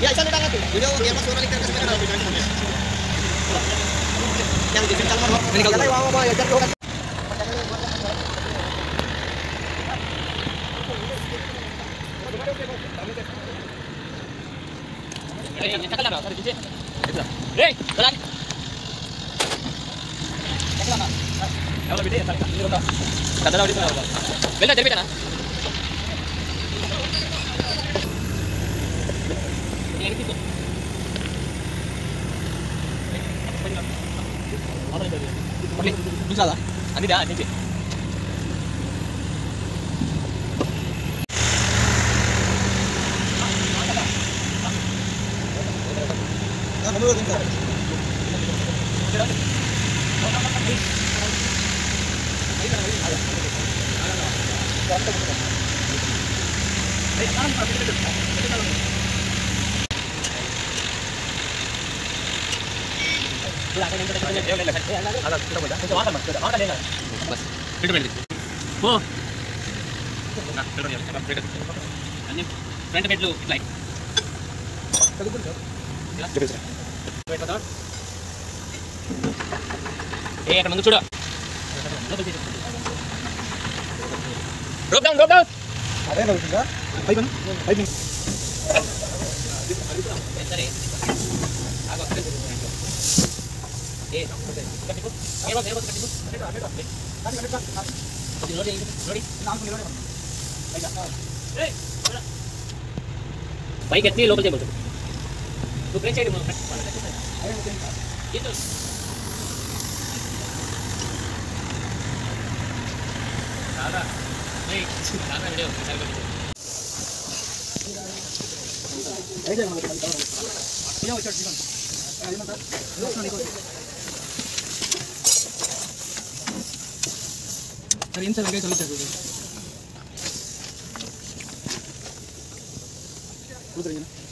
Ya, isa na lang ito. Yun yung kaya masura ligtas kasi na Yang di sini Ini kalau wawa wawa ya jatuh kan. Hei, jalan. Ya, Ini udah. Bisa lah. Ini dah, ini sih. Thank you. Front బెడ్లు ఇట్లా ఏ అక్కడ ముందు చూడ rope down rope down అదే piping piping भाई कितनी local table तो ब्रेक साइड में ये तो दादा नहीं दादा वीडियो कर दो ऐसे मतलब ये चढ़ जाओ ये मतलब लोग नहीं को அது எந்த வகையை சொல்லி தருது கொடுத்துருங்க